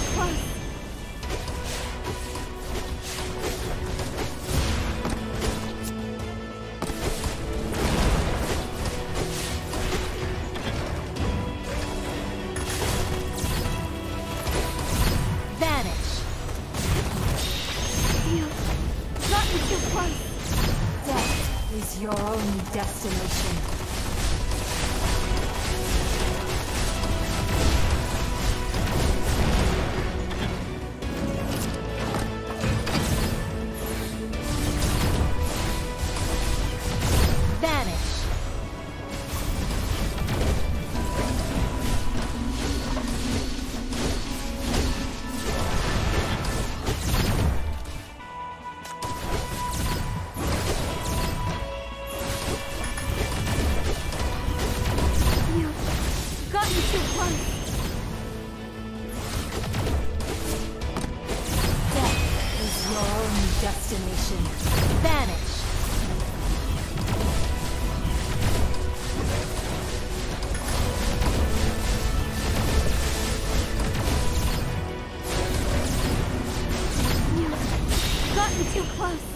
close. Death is your only destination. Destination. Vanish. Gotten too close.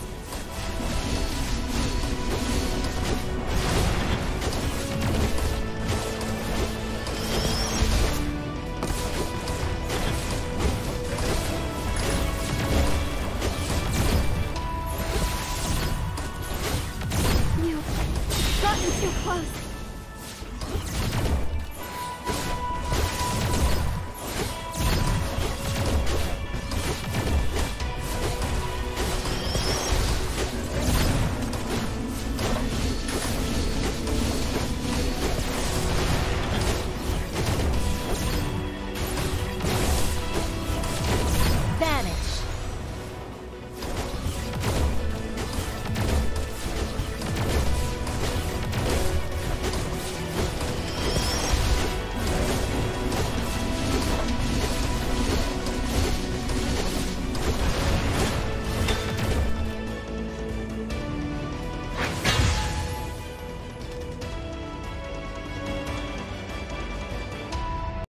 gotten too close.